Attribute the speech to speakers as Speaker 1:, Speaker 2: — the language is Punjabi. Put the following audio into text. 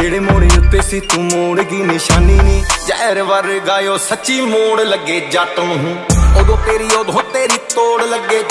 Speaker 1: ਜਿਹੜੇ ਮੋੜੇ ਉੱਤੇ ਸੀ, ਤੂੰ ਮੋੜ ਗਈ ਨਿਸ਼ਾਨੀ ਨਹੀਂ ਜ਼ਹਿਰ ਵਰਗਾਇਓ ਸੱਚੀ ਮੋੜ ਲੱਗੇ ਜੱਟ ਨੂੰ। ਉਦੋਂ ਤੇਰੀ ਉਦੋਂ ਤੇਰੀ ਤੋੜ ਲੱਗੇ